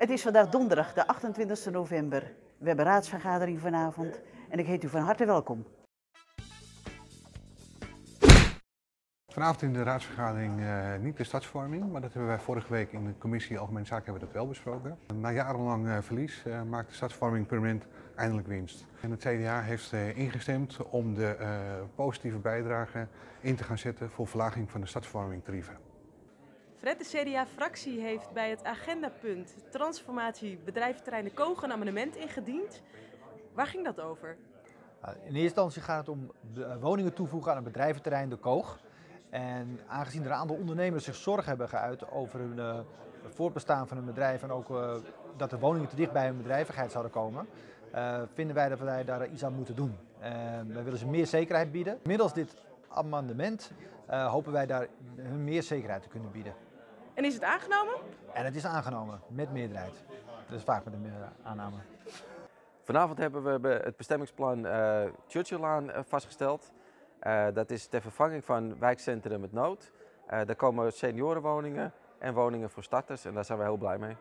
Het is vandaag donderdag, de 28 november. We hebben raadsvergadering vanavond en ik heet u van harte welkom. Vanavond in de raadsvergadering eh, niet de stadsvorming, maar dat hebben wij vorige week in de commissie Algemene Zaken hebben we dat wel besproken. Na jarenlang eh, verlies eh, maakt de stadsvorming permanent eindelijk winst. En het CDA heeft ingestemd om de positieve bijdrage in te gaan zetten voor verlaging van de stadsvormingtarieven. Fred, de CDA-fractie heeft bij het agendapunt transformatie bedrijventerreinen Koog een amendement ingediend. Waar ging dat over? Nou, In eerste instantie gaat het om eh, woningen toevoegen aan het bedrijventerrein De Koog. En aangezien er een aantal ondernemers zich zorg hebben geuit over hun eh, voortbestaan van hun bedrijf en ook eh, dat de woningen te dicht bij hun bedrijvigheid zouden komen, vinden wij dat wij daar iets aan moeten doen. Wij willen ze meer zekerheid bieden. Middels dit amendement hopen wij daar hun meer zekerheid te kunnen bieden. En is het aangenomen? En het is aangenomen met meerderheid. Dat is vaak met een aanname. Vanavond hebben we het bestemmingsplan eh Churchilllaan eh, vastgesteld. Eh, dat is ter vervanging van wijkcentrum Het Nood. Eh, daar komen seniorenwoningen en woningen voor starters en daar zijn we heel blij mee.